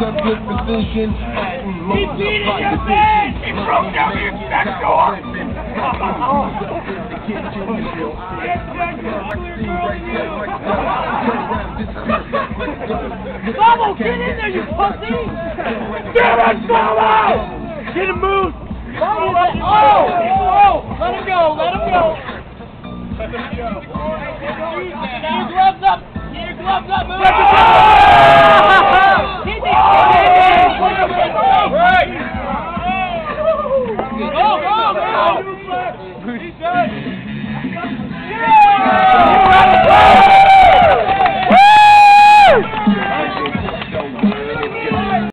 some good precision. He beat in your man! He broke down your back door! Bobo, get in there, you pussy! Get it, Bobo! Get him moved! Bubble, let, oh! Oh! Let him go, let him go! Let him go. Get your gloves up! Get your gloves up, move!